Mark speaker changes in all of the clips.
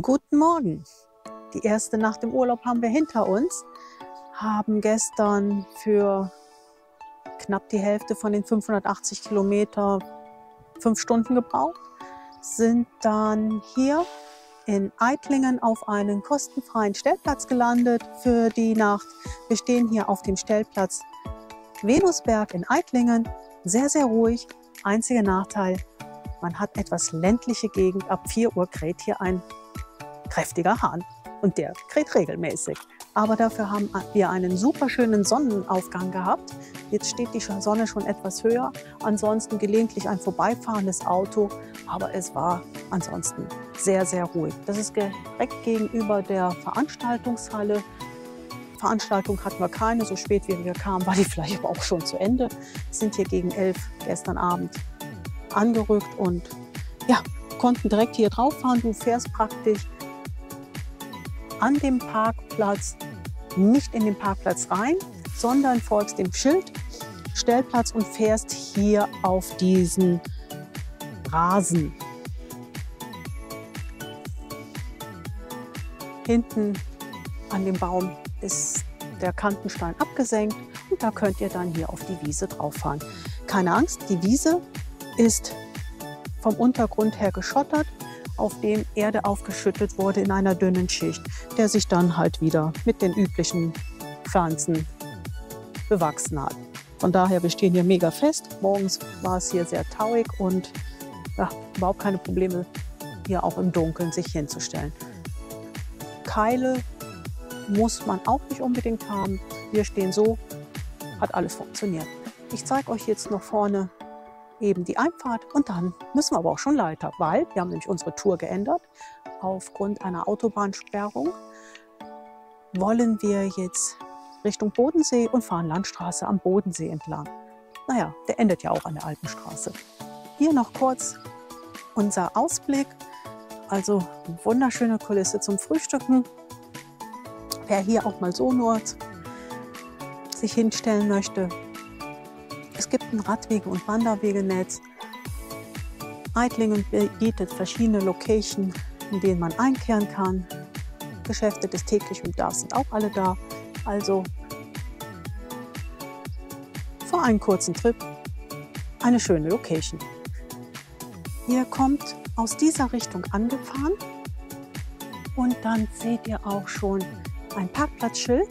Speaker 1: Guten Morgen. Die erste Nacht im Urlaub haben wir hinter uns, haben gestern für knapp die Hälfte von den 580 Kilometer fünf Stunden gebraucht, sind dann hier in Eitlingen auf einen kostenfreien Stellplatz gelandet für die Nacht. Wir stehen hier auf dem Stellplatz Venusberg in Eitlingen. Sehr, sehr ruhig. Einziger Nachteil, man hat etwas ländliche Gegend. Ab 4 Uhr kräht hier ein kräftiger Hahn und der kräht regelmäßig. Aber dafür haben wir einen super schönen Sonnenaufgang gehabt. Jetzt steht die Sonne schon etwas höher. Ansonsten gelegentlich ein vorbeifahrendes Auto. Aber es war ansonsten sehr, sehr ruhig. Das ist direkt gegenüber der Veranstaltungshalle. Veranstaltung hatten wir keine. So spät wie wir kamen, war die vielleicht aber auch schon zu Ende. Sind hier gegen elf gestern Abend angerückt und ja, konnten direkt hier drauf fahren. Du fährst praktisch an dem Parkplatz nicht in den Parkplatz rein, sondern folgst dem Schild Stellplatz und fährst hier auf diesen Rasen. Hinten an dem Baum ist der Kantenstein abgesenkt und da könnt ihr dann hier auf die Wiese drauf fahren. Keine Angst, die Wiese ist vom Untergrund her geschottert auf dem Erde aufgeschüttet wurde in einer dünnen Schicht, der sich dann halt wieder mit den üblichen Pflanzen bewachsen hat. Von daher, wir stehen hier mega fest. Morgens war es hier sehr tauig und ja, überhaupt keine Probleme, hier auch im Dunkeln sich hinzustellen. Keile muss man auch nicht unbedingt haben. Wir stehen so, hat alles funktioniert. Ich zeige euch jetzt noch vorne eben die Einfahrt und dann müssen wir aber auch schon weiter, weil wir haben nämlich unsere Tour geändert. Aufgrund einer Autobahnsperrung wollen wir jetzt Richtung Bodensee und fahren Landstraße am Bodensee entlang. Naja, der endet ja auch an der alten Straße. Hier noch kurz unser Ausblick. Also wunderschöne Kulisse zum Frühstücken. Wer hier auch mal so nur sich hinstellen möchte, es gibt ein Radwege- und Wanderwegenetz. Eitlingen bietet verschiedene Locations, in denen man einkehren kann. Geschäfte des täglichen Bedarfs sind auch alle da. Also vor einem kurzen Trip eine schöne Location. Ihr kommt aus dieser Richtung angefahren und dann seht ihr auch schon ein Parkplatzschild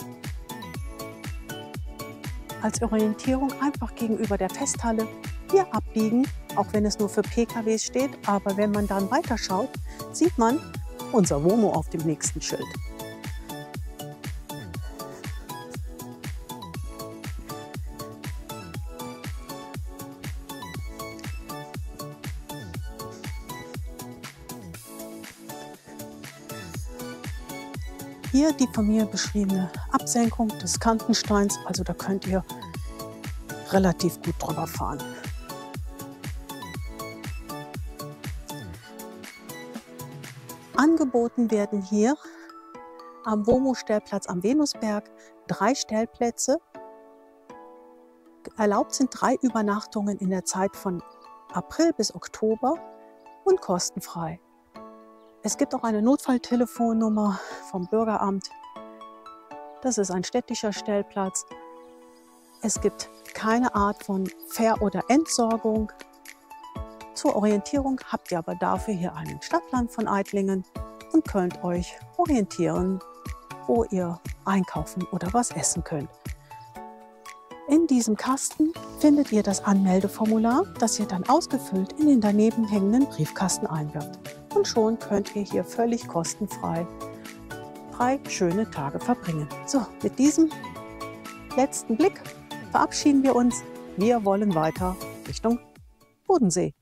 Speaker 1: als Orientierung einfach gegenüber der Festhalle hier abbiegen, auch wenn es nur für PKWs steht. Aber wenn man dann weiterschaut, sieht man unser WOMO auf dem nächsten Schild. Hier die von mir beschriebene Absenkung des Kantensteins, also da könnt ihr relativ gut drüber fahren. Angeboten werden hier am WOMO-Stellplatz am Venusberg drei Stellplätze. Erlaubt sind drei Übernachtungen in der Zeit von April bis Oktober und kostenfrei. Es gibt auch eine Notfalltelefonnummer vom Bürgeramt. Das ist ein städtischer Stellplatz. Es gibt keine Art von Ver- oder Entsorgung. Zur Orientierung habt ihr aber dafür hier einen Stadtplan von Eitlingen und könnt euch orientieren, wo ihr einkaufen oder was essen könnt. In diesem Kasten findet ihr das Anmeldeformular, das ihr dann ausgefüllt in den daneben hängenden Briefkasten einwirft. Und schon könnt ihr hier völlig kostenfrei drei schöne Tage verbringen. So, mit diesem letzten Blick verabschieden wir uns. Wir wollen weiter Richtung Bodensee.